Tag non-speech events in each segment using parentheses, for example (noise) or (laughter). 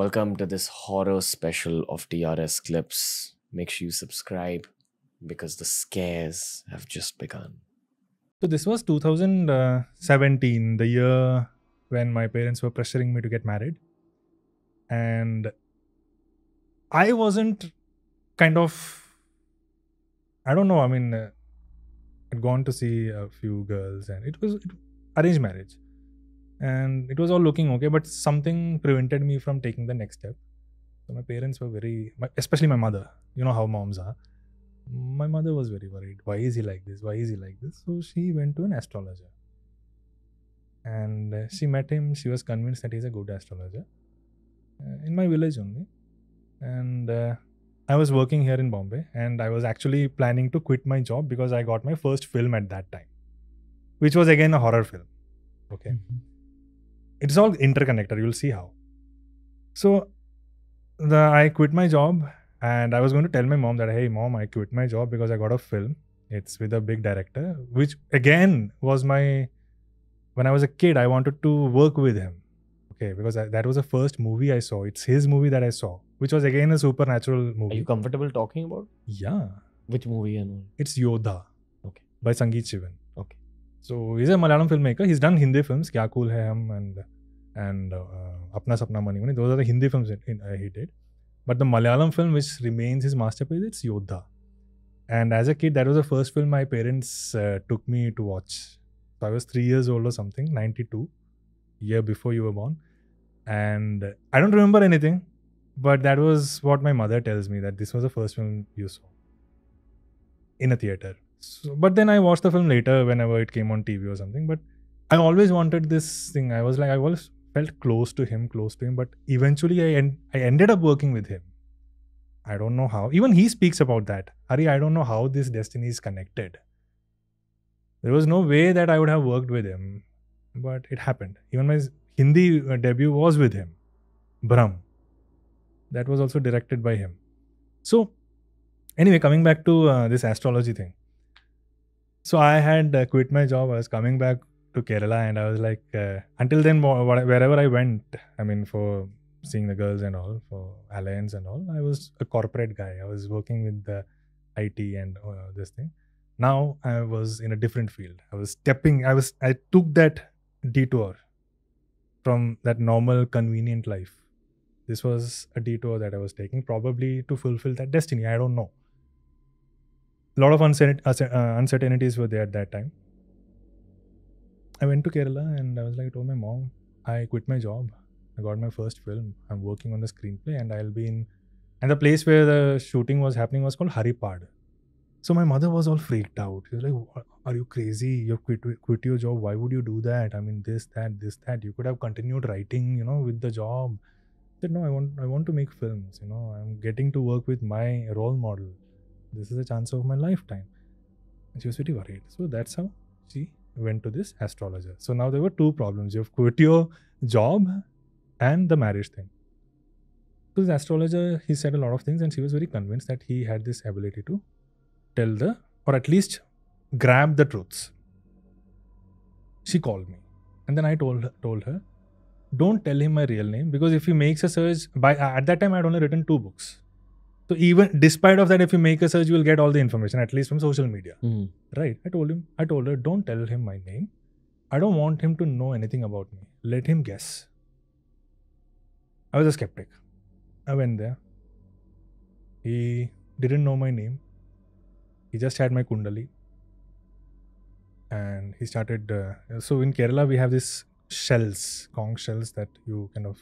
Welcome to this horror special of TRS Clips. Make sure you subscribe because the scares have just begun. So this was 2017, the year when my parents were pressuring me to get married. And I wasn't kind of, I don't know, I mean, uh, I'd gone to see a few girls and it was arranged marriage. And it was all looking okay, but something prevented me from taking the next step. So my parents were very, especially my mother, you know how moms are. My mother was very worried. Why is he like this? Why is he like this? So she went to an astrologer. And uh, she met him. She was convinced that he's a good astrologer uh, in my village only. And uh, I was working here in Bombay and I was actually planning to quit my job because I got my first film at that time, which was again a horror film. Okay. It's all interconnected. You'll see how. So the I quit my job and I was going to tell my mom that, hey, mom, I quit my job because I got a film. It's with a big director, which again was my, when I was a kid, I wanted to work with him. Okay, because I, that was the first movie I saw. It's his movie that I saw, which was again a supernatural movie Are you comfortable talking about yeah, which movie and it's Yodha. Okay. By Sangeeth Sivan. So he's a Malayalam filmmaker. He's done Hindi films, Kya Kool Hai Hum and and uh, Apna Sapna Money Money. Those are the Hindi films uh, he did. But the Malayalam film, which remains his masterpiece, it's Yodha. And as a kid, that was the first film my parents uh, took me to watch. So I was three years old or something, 92, year before you were born. And I don't remember anything, but that was what my mother tells me that this was the first film you saw in a theater. So, but then I watched the film later whenever it came on TV or something. But I always wanted this thing. I was like, I always felt close to him, close to him. But eventually, I en- I ended up working with him. I don't know how. Even he speaks about that. Hari, I don't know how this destiny is connected. There was no way that I would have worked with him, but it happened. Even my Hindi uh, debut was with him, Bhram. That was also directed by him. So, anyway, coming back to uh, this astrology thing. So I had uh, quit my job. I was coming back to Kerala, and I was like, uh, until then, wh- wh- wherever I went, I mean, for seeing the girls and all, for alliance and all, I was a corporate guy. I was working with the IT and uh, this thing. Now I was in a different field. I was stepping. I was. I took that detour from that normal, convenient life. This was a detour that I was taking, probably to fulfill that destiny. I don't know a lot of uh, uncertainties were there at that time. I went to Kerala and I was like, I told my mom, I quit my job. I got my first film. I'm working on the screenplay and I'll be in. And the place where the shooting was happening was called Haripad. So my mother was all freaked out. She was like, Are you crazy? You quit, quit your job. Why would you do that? I mean, this, that, this, that. You could have continued writing, you know, with the job. I said, No, I want, I want to make films. You know, I'm getting to work with my role model this is a chance of my lifetime. And she was very worried. So that's how she went to this astrologer. So now there were two problems. You have quit your job and the marriage thing. So this astrologer, he said a lot of things, and she was very convinced that he had this ability to tell the, or at least grab the truths. She called me. And then I told her, told her, don't tell him my real name because if he makes a search, by at that time I had only written two books. So even despite of that, if you make a search, you will get all the information, at least from social media. Hmm. Right. I told him, I told her, don't tell him my name. I don't want him to know anything about me. Let him guess. I was a skeptic. I went there. He didn't know my name. He just had my kundali. And he started. Uh, so in Kerala, we have these shells, conch shells that you kind of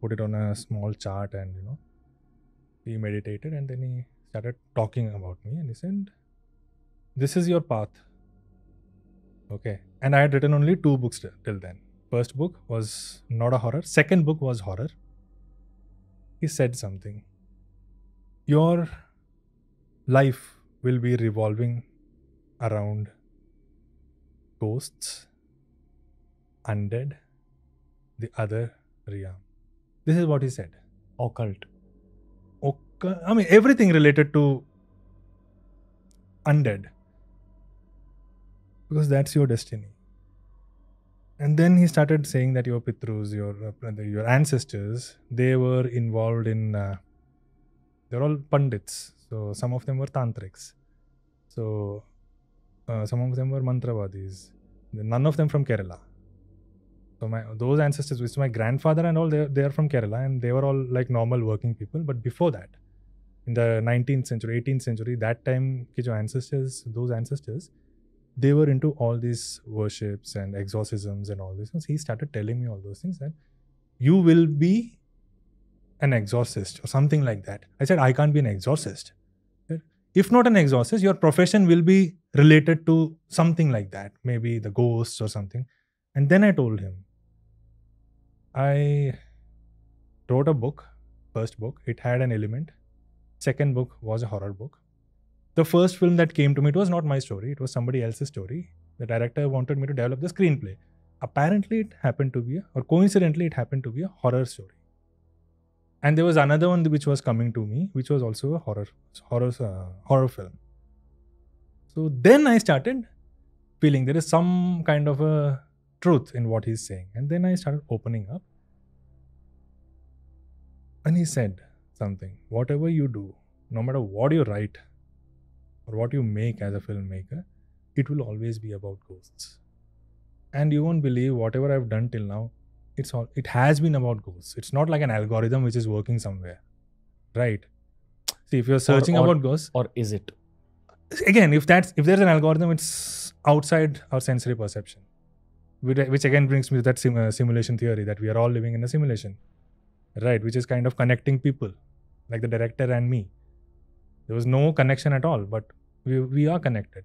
put it on a small chart and, you know, he meditated and then he started talking about me and he said this is your path. Okay. And i had written only two books till, till then. First book was not a horror. Second book was horror. He said something. Your life will be revolving around ghosts undead the other realm this is what he said. Occult. I mean, everything related to undead. Because that's your destiny. and then he started saying that your pitrus, your uh, your ancestors, they were involved in. Uh, they're all pandits, so some of them were tantrics, so uh, some of them were mantravadis. None of them from Kerala. So my those ancestors, which my grandfather and all, they they are from Kerala, and they were all like normal working people. But before that, in the 19th century, 18th century, that time, ki jo ancestors, those ancestors, they were into all these worships and exorcisms and all these things. He started telling me all those things that you will be an exorcist or something like that. I said, I can't be an exorcist. If not an exorcist, your profession will be related to something like that, maybe the ghosts or something. And then I told him, I wrote a book, first book. It had an element. Second book was a horror book the first film that came to me, it was not my story, it was somebody else's story. The director wanted me to develop the screenplay. Apparently, it happened to be, a, or coincidentally, it happened to be a horror story. And there was another one which was coming to me, which was also a horror horror uh, horror film. So then I started feeling there is some kind of a truth in what he's saying, and then I started opening up. And he said something: whatever you do, no matter what you write, or what you make as a filmmaker, it will always be about ghosts. And you won't believe whatever I've done till now, it's all it has been about ghosts. It's not like an algorithm which is working somewhere. Right? See, if you're searching or, about ghosts. Or is it? Again, if that's if there's an algorithm, it's outside our sensory perception. Which again brings me to that sim, uh, simulation theory that we are all living in a simulation. Right, which is kind of connecting people, like the director and me there was no connection at all, but we, we are connected.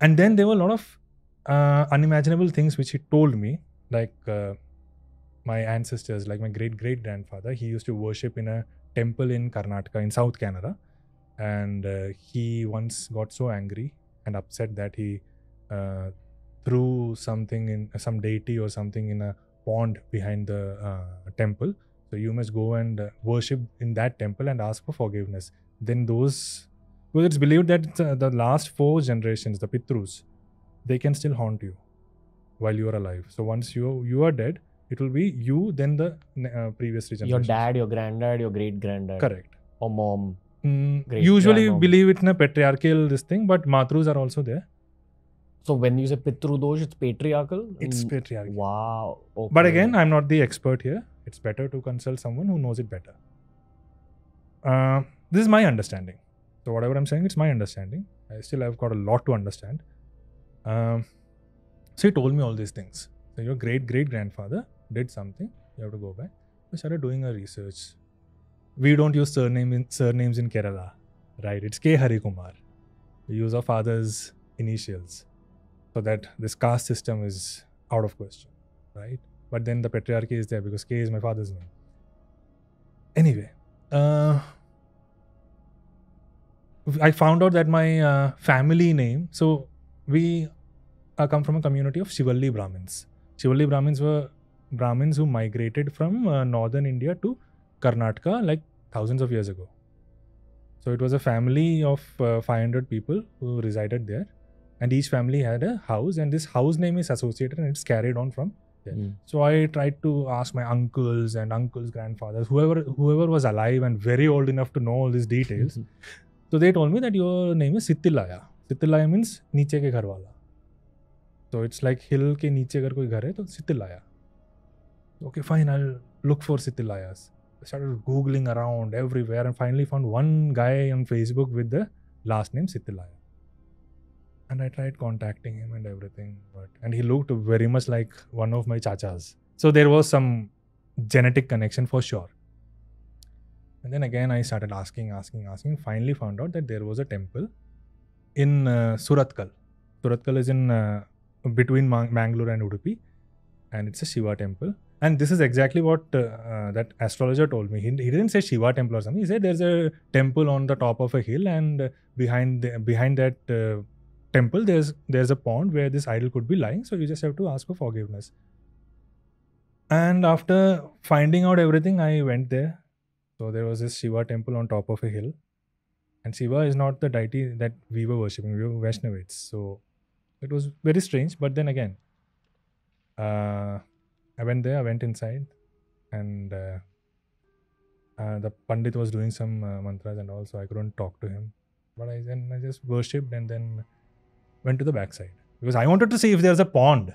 And then there were a lot of uh, unimaginable things which he told me, like uh, my ancestors, like my great great grandfather, he used to worship in a temple in Karnataka, in South Canara. And uh, he once got so angry and upset that he uh, threw something in some deity or something in a pond behind the uh, temple. So you must go and uh, worship in that temple and ask for forgiveness. Then those because it's believed that uh, the last four generations the pitrus they can still haunt you while you are alive. So once you you are dead it will be you then the uh, previous generation your dad your granddad your great granddad correct. Or mom mm, usually believe it in a patriarchal this thing but matrus are also there so when you say pitru dosh it's patriarchal it's mm, patriarchal wow okay. but again i'm not the expert here it's better to consult someone who knows it better uh, this is my understanding. So whatever I'm saying, it's my understanding. I still have got a lot to understand. Um, so he told me all these things. So your great great grandfather did something. You have to go back. We started doing a research. We don't use surname in, surnames in Kerala, right? It's K Harikumar. We use our father's initials, so that this caste system is out of question, right? But then the patriarchy is there because K is my father's name. Anyway, uh, I found out that my uh, family name. So we uh, come from a community of Shivalli Brahmins. Shivalli Brahmins were Brahmins who migrated from uh, northern India to Karnataka like thousands of years ago. So it was a family of uh, 500 people who resided there, and each family had a house and this house name is associated and it's carried on from there. Mm. so i tried to ask my uncles and uncles grandfathers whoever whoever was alive and very old enough to know all these details. Mm-hmm. so they told me that your name is sitilaya sitilaya means niche ke so it's like hill ke niche agar koi ghar hai to sitilaya okay fine i'll look for sitilayas I started googling around everywhere and finally found one guy on facebook with the last name sitilaya and I tried contacting him and everything, but and he looked very much like one of my chachas. So there was some genetic connection for sure. And then again, I started asking, asking, asking. Finally, found out that there was a temple in uh, Suratkal. Surathkal is in uh, between Mang- Mangalore and Udupi, and it's a Shiva temple. And this is exactly what uh, uh, that astrologer told me. He, he didn't say Shiva temple or something. He said there's a temple on the top of a hill, and behind the, behind that uh, temple, there's there's a pond where this idol could be lying. So you just have to ask for forgiveness. And after finding out everything, I went there so there was this Shiva temple on top of a hill. And Shiva is not the deity that we were worshipping, we were Vaishnavites. So it was very strange. But then again, Uh, I went there. I went inside, and uh, uh, the pandit was doing some uh, mantras and all, so I couldn't talk to him. But I then I just worshipped and then went to the backside because I wanted to see if there's a pond.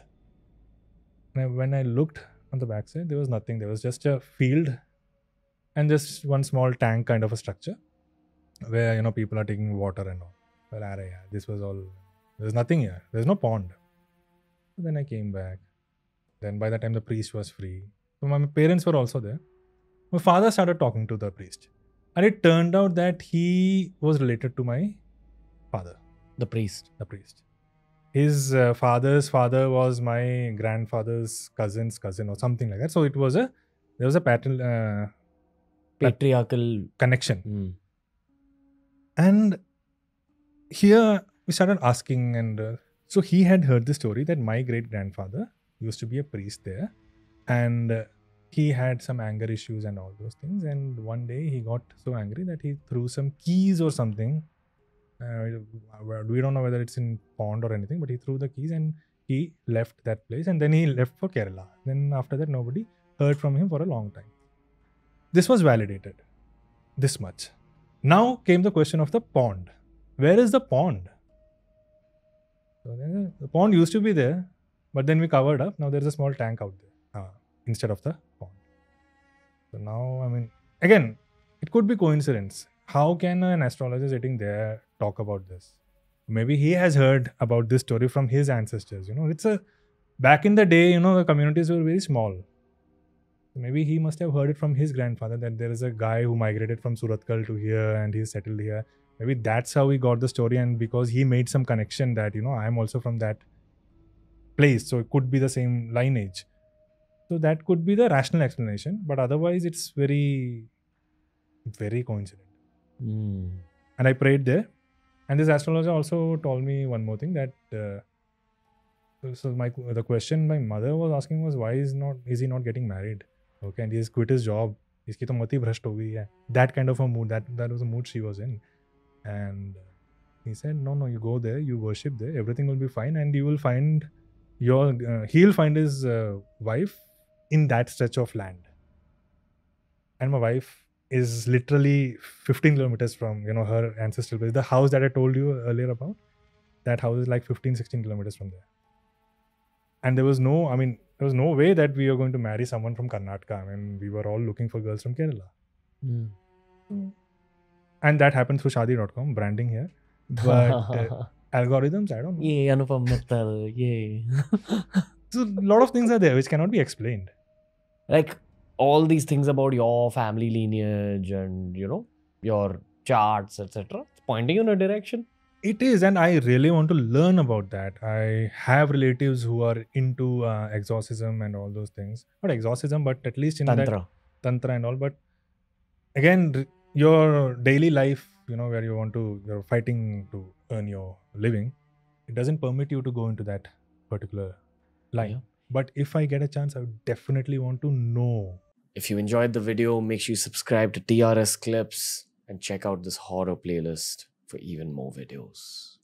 I, when I looked on the backside, there was nothing. There was just a field and just one small tank kind of a structure where you know people are taking water and all. Well, array, yeah, this was all. There's nothing here. There's no pond. Then I came back. Then by the time the priest was free, so my parents were also there. My father started talking to the priest, and it turned out that he was related to my father, The priest. the priest. His uh, father's father was my grandfather's cousin's cousin or something like that. So it was a there was a pattern uh, Patriarchal. connection. Mm. And here we started asking, and uh, so he had heard the story that my great grandfather used to be a priest there, and uh, he had some anger issues and all those things. And one day he got so angry that he threw some keys or something. Uh, we don't know whether it's in pond or anything, but he threw the keys and he left that place. And then he left for Kerala. Then after that, nobody heard from him for a long time. This was validated. This much. Now came the question of the pond. Where is the pond? So then the pond used to be there, but then we covered up. Now there's a small tank out there uh, instead of the pond. So now, I mean, again, it could be coincidence. How can an astrologer sitting there talk about this? Maybe he has heard about this story from his ancestors. You know, it's a back in the day. You know, the communities were very small. Maybe he must have heard it from his grandfather that there is a guy who migrated from Surathkal to here and he settled here. Maybe that's how he got the story, and because he made some connection that you know I'm also from that place, so it could be the same lineage. So that could be the rational explanation, but otherwise it's very, very coincident. Mm. And I prayed there, and this astrologer also told me one more thing that. Uh, so my the question my mother was asking was why is not is he not getting married? Okay, and he's quit his job. इसकी तो मति भ्रष्ट हो गई है. That kind of a mood. That that was the mood she was in, and he said, no, no, you go there, you worship there, everything will be fine, and you will find your uh, he'll find his uh, wife in that stretch of land. And my wife is literally 15 kilometers from you know her ancestral place. The house that I told you earlier about, that house is like 15, 16 kilometers from there. And there was no, I mean, there was no way that we were going to marry someone from Karnataka. I mean, we were all looking for girls from Kerala. Mm. And that happened through Shaadi.com, branding here. But uh, (laughs) algorithms, I don't know. Yay, Anupam Mittal. Yay. (laughs) So a lot of things are there which cannot be explained. like all these things about your family lineage and you know your charts etc it's pointing in a direction It is, and I really want to learn about that. I have relatives who are into uh, exorcism and all those things. Not exorcism, but at least in that tantra tantra and all. But again, r- your daily life, you know, where you want to, you're fighting to earn your living, it doesn't permit you to go into that particular line. Yeah. But if I get a chance, I would definitely want to know. If you enjoyed the video make sure you subscribe to trs clips and check out this horror playlist for even more videos